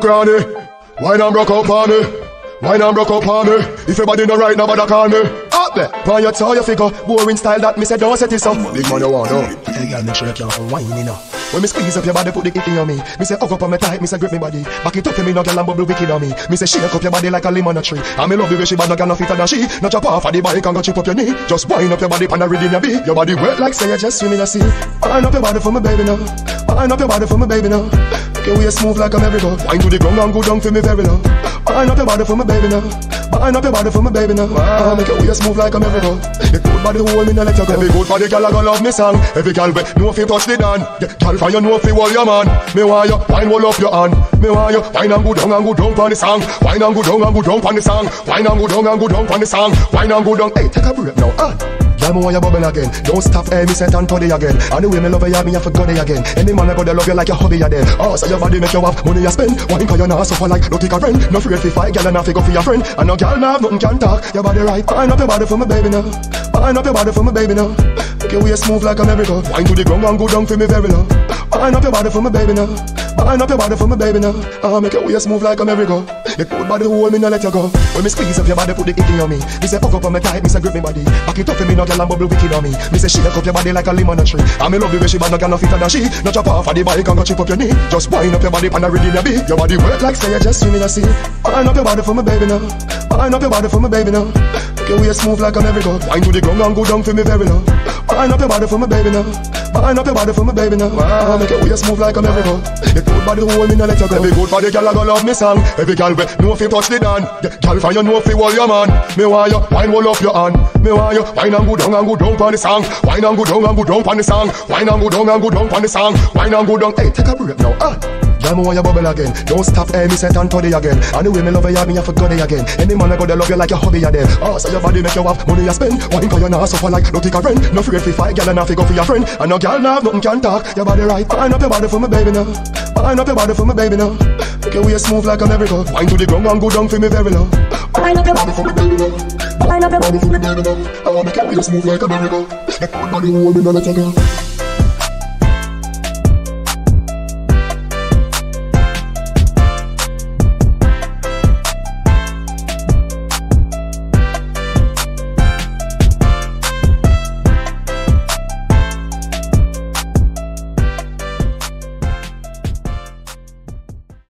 Granny, wine and broke up on me. Wine and broke up on me. If your body no right, nobody call me. Up there, pan your toe, your figure. Boring style that me say don't set it up. Big man, you want no? Hey, girl, make sure you can't in now. When me squeeze up your body, put the icky on me. Me say hug up on me tight, me say grip me body. Back it up for me, no girl and bubble wicked on me. Me say shake up your body like a lemon a tree. And me love the way she bad, no girl no fitter than she. No chop off of the bike and go chip up your knee. Just wind up your body, pan a rhythm your beat. Your body wet like say you just swim in a sea. Wind up your body for me, baby now. Wind up your body for me, baby now. Your waist smooth like a merry-go. Wind to the ground and go down for me very low. Wind up your body for me, baby now. Wind up your body for me, baby now. Ah, make your waist move like a merry-go. Your good body hold me, no let you go. Every good body girl a go love me song. Every girl we know you touch the dan. Girl for you know you hold your man. Me want you wine roll up your hand. Me want you wine and go down and go down on the song. Wine and go down and go down on the song. Wine and go down and go down on the song. Wine and go down. Hey, take a break now. Ah. Girl, me want you bubble again. Don't stop, hey, me set and toddy again. And the way me love you, me have to there again. Any man I go there love you like your hobby, you then. Oh, so your body make you have money you spend. Wine cause you not suffer like no take a friend. No free if fight, girl, and not go for your friend. And no girl, nah, nothing can talk. Your body right, wind up your body for me, baby now. Wind up your body for me, baby now. Make your waist move like a merry-go. To the ground and go down for me very low. Wind up your body for me, baby now. Wind up your body for me, baby now. Ah, make your waist move like a Your good body hold me, no let you go. When me squeeze up your body, put the icky on me. Me say fuck up on me tight, me say grip me body. Back it up for me, no girl and bubble wicked on me. Me say shake up your body like a lemon tree. And me love the way she bad, no girl no fitter than she. No chop off of the bike and go chip up your knee. Just wind up your body, pan a rhythm your beat. Your body work like say you just swim in a sea. Wind up your body for me, baby now. Wind up your body for me, baby now. Your waist move like a merry-go. Wind to the ground and go down for me very low. Wind up your body for me, baby now. Wind up your body for me, baby now. Ah, make your waist move like a merry-go. Your good body hold me, no let you go. Every good body girl a go love me song. Every girl we know you touch the dan. Girl for you know you hold your man. Me want you wine roll up your hand. Me want you wine and go down and go down on the song. Wine and go down and go down on the song. Wine and go down and go down on the song. Wine and go down. Hey, take a break now. Ah. Girl, me want you bubble again. Don't stop, hey, me set and toddy again. And the way me love you, me have to go again. Any man I go there love you like your hobby, you then. Oh, so your body make you have money you spend. For your nah suffer like no take a friend. No afraid fi fight, girl, and not fi go for your friend. And no girl have nothing can talk. Your body right, wind up your body for me, baby now. Wind up your body for me, baby now. Make your waist smooth like a merry-go. Wine to the ground and go down for me very low. Wind up your body for me, baby now. Wind up your body for me, baby now. I want make your waist smooth like a merry-go. Your good body hold me, no let you go.